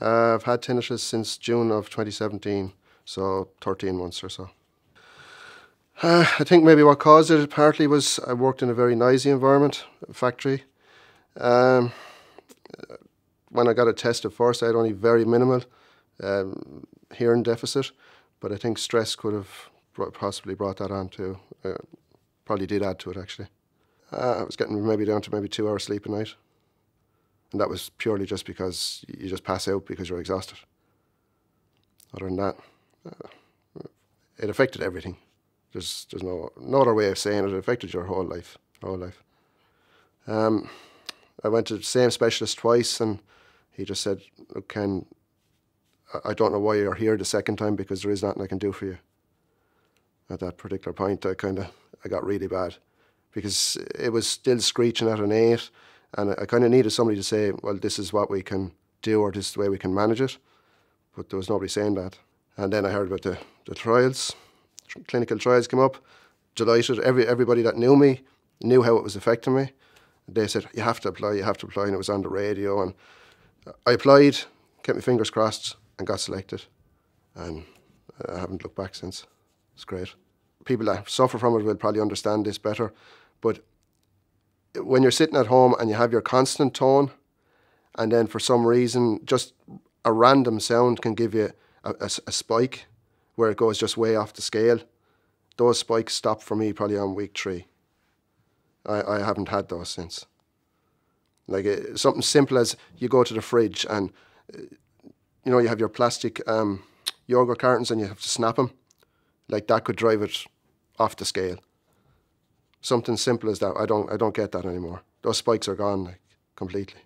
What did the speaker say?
Uh, I've had tinnitus since June of 2017, so 13 months or so. Uh, I think maybe what caused it partly was I worked in a very noisy environment, a factory. Um, when I got it tested first, I had only very minimal um, hearing deficit, but I think stress could have possibly brought that on too. Uh, probably did add to it actually. Uh, I was getting maybe down to maybe two hours sleep a night. And that was purely just because you just pass out because you're exhausted. Other than that, uh, it affected everything. There's, there's no, no other way of saying it. It affected your whole life, whole life. Um, I went to the same specialist twice, and he just said, "Look, Ken, I don't know why you're here the second time because there is nothing I can do for you." At that particular point, I kind of I got really bad because it was still screeching at an eight, and I kind of needed somebody to say, "Well, this is what we can do, or this is the way we can manage it." But there was nobody saying that. And then I heard about the, the trials, clinical trials came up. Delighted. Every everybody that knew me knew how it was affecting me. They said you have to apply, you have to apply, and it was on the radio. And I applied, kept my fingers crossed, and got selected. And I haven't looked back since. It's great. People that suffer from it will probably understand this better, but when you're sitting at home and you have your constant tone, and then for some reason just a random sound can give you a, a, a spike where it goes just way off the scale. Those spikes stopped for me probably on week three. I, I haven't had those since. Like uh, something simple as you go to the fridge and uh, you know you have your plastic um, yogurt cartons and you have to snap them. Like that could drive it off the scale. Something simple as that. I don't I don't get that anymore. Those spikes are gone like completely.